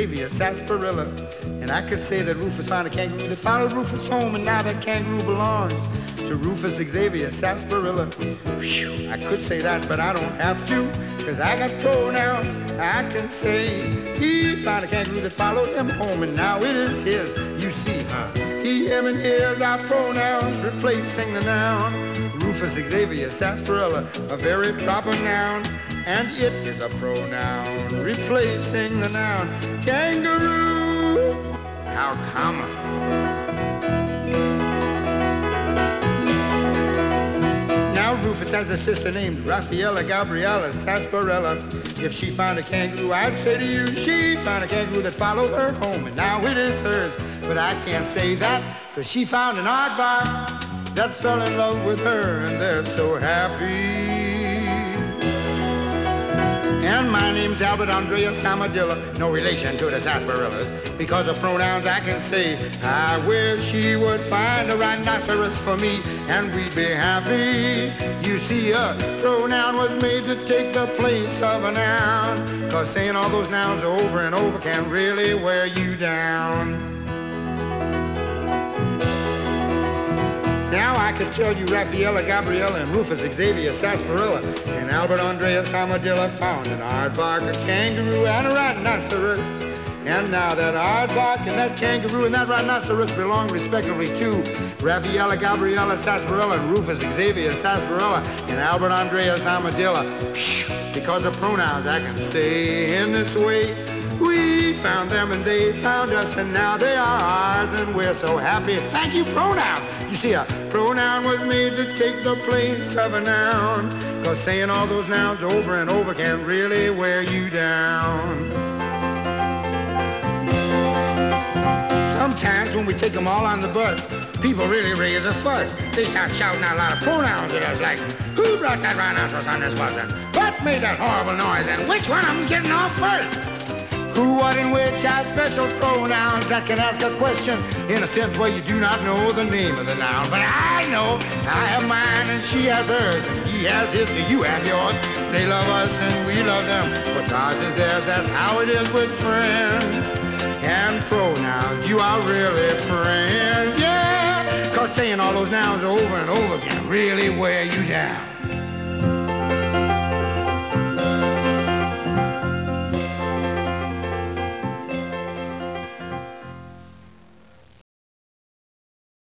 Xavier Sarsaparilla. And I could say that Rufus found a kangaroo that followed Rufus home, and now that kangaroo belongs to Rufus Xavier Sarsaparilla. Whew, I could say that, but I don't have to, cause I got pronouns. I can say he found a kangaroo that followed him home, and now it is his. You see, huh? He, him, and his are pronouns replacing the noun. Rufus Xavier Sarsaparilla, a very proper noun and it is a pronoun replacing the noun kangaroo. How come? Now Rufus has a sister named Raffaella Gabriella Sarsaparilla. If she found a kangaroo, I'd say to you, she found a kangaroo that followed her home, and now it is hers. But I can't say that, cause she found an aardvark that fell in love with her, and they're so happy. And my name's Albert Andreas Armadillo, no relation to the Sarsaparillas. Because of pronouns I can say, I wish she would find a rhinoceros for me, and we'd be happy. You see, a pronoun was made to take the place of a noun. Cause saying all those nouns over and over can really wear you down. Now I can tell you Raffaella Gabriella and Rufus Xavier Sarsaparilla and Albert Andreas Armadillo found an aardvark, a kangaroo, and a rhinoceros. And now that aardvark and that kangaroo and that rhinoceros belong respectively to Raffaella Gabriella Sarsaparilla and Rufus Xavier Sarsaparilla and Albert Andreas Armadillo. Because of pronouns I can say in this way. We found them and they found us and now they are ours and we're so happy. Thank you, pronoun. You see, a pronoun was made to take the place of a noun. Cause saying all those nouns over and over can really wear you down. Sometimes when we take them all on the bus, people really raise a fuss. They start shouting out a lot of pronouns at us like, who brought that rhinoceros on this bus and what made that horrible noise and which one of them getting off first? Who, what, and which are special pronouns that can ask a question in a sense where you do not know the name of the noun. But I know I have mine and she has hers and he has his and you have yours. They love us and we love them. What's ours is theirs. That's how it is with friends. And pronouns, you are really friends, yeah. Cause saying all those nouns over and over again really wear you down.